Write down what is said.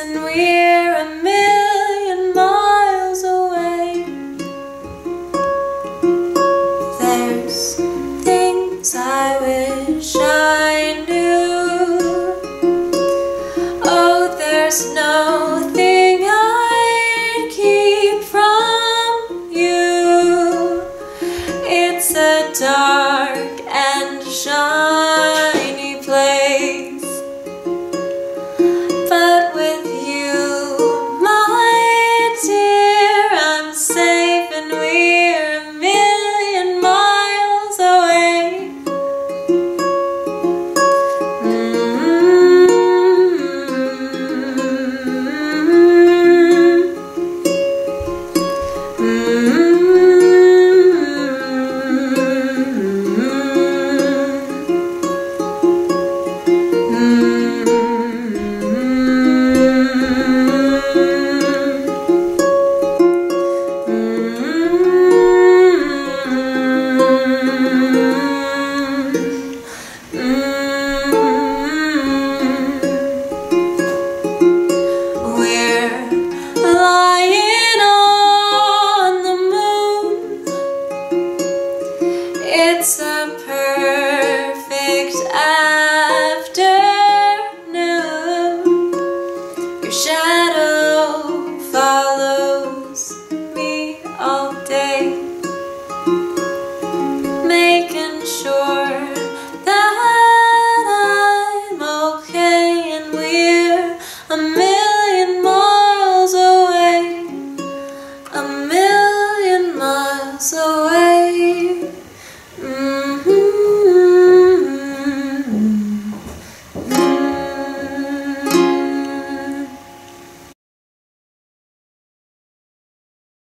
and we're a million miles away. There's things I wish I knew. Oh, there's no a million miles away, a million miles away.